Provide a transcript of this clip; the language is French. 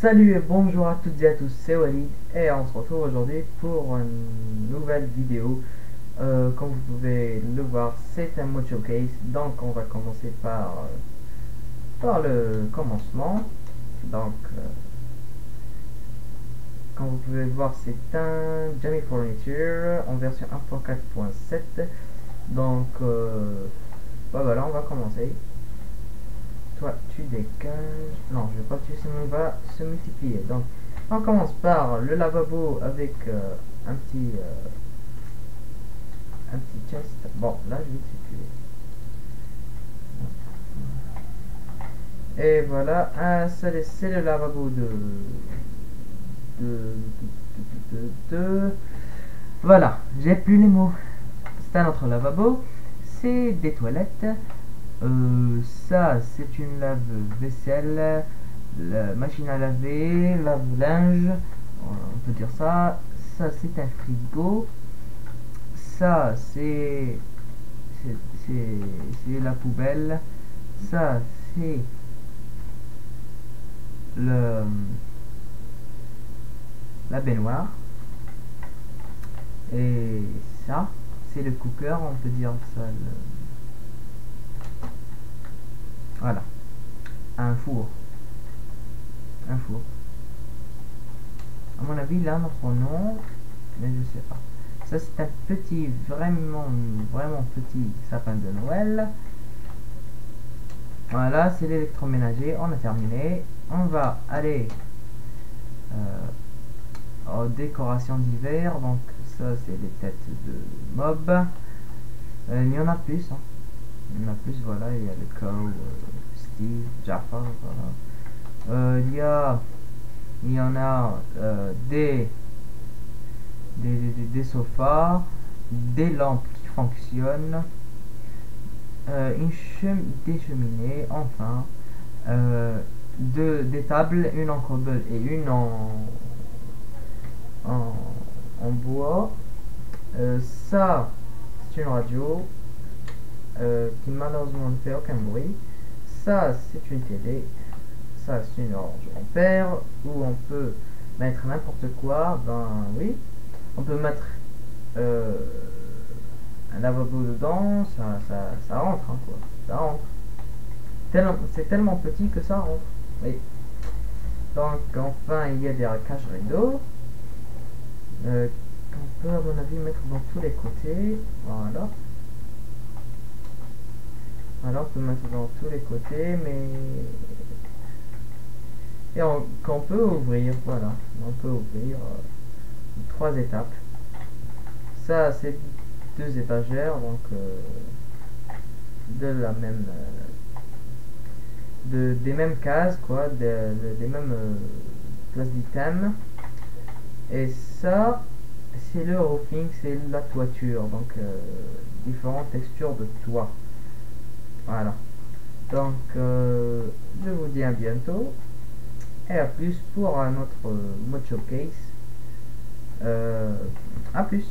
Salut et bonjour à toutes et à tous, c'est Walid et on se retrouve aujourd'hui pour une nouvelle vidéo. Euh, comme vous pouvez le voir, c'est un mode showcase, donc on va commencer par, euh, par le commencement. Donc, euh, comme vous pouvez voir, c'est un Jamie Furniture en version 1.4.7. Donc, bah voilà, on va commencer tu dégages. Non, je vais pas tuer, sinon il va se multiplier. Donc, on commence par le lavabo avec euh, un petit euh, un petit chest. Bon, là je vais tuer. Et voilà, seul c'est le lavabo de, de, de, voilà, j'ai plus les mots. C'est un autre lavabo. C'est des toilettes. Euh, ça, c'est une lave-vaisselle, la machine à laver, lave-linge, on peut dire ça. Ça, c'est un frigo. Ça, c'est c'est la poubelle. Ça, c'est le la baignoire. Et ça, c'est le cooker, on peut dire ça. Voilà. Un four. Un four. À mon avis, là, notre nom, mais je sais pas. Ça, c'est un petit, vraiment, vraiment petit sapin de Noël. Voilà, c'est l'électroménager. On a terminé. On va aller euh, aux décorations d'hiver. Donc, ça, c'est des têtes de mob. Euh, il y en a plus. Hein. Plus, voilà. Il y a le cow. Euh, Jaffa, euh, il y a, il y en a euh, des, des, des, sofas, des lampes qui fonctionnent, une chem des cheminées, enfin, deux, des tables, une en cobble et une en, en, en bois. ça, c'est une radio qui malheureusement ne fait aucun bruit. Ça c'est une télé, ça c'est une orange ampère, où on peut mettre n'importe quoi, ben oui, on peut mettre euh, un lavabo dedans, ça, ça, ça rentre, hein, quoi, ça rentre. C'est tellement petit que ça rentre, oui. Donc enfin il y a des caches rideaux, euh, qu'on peut à mon avis mettre dans tous les côtés, voilà. Alors on peut mettre dans tous les côtés, mais... Et qu'on peut ouvrir, voilà. On peut ouvrir euh, trois étapes. Ça, c'est deux étagères, donc euh, de la même... Euh, de, des mêmes cases, quoi, des mêmes places d'items. Et ça, c'est le roofing, c'est la toiture, donc différentes textures de toit. Voilà. Donc, euh, je vous dis à bientôt. Et à plus pour un autre mode showcase. Euh, à plus.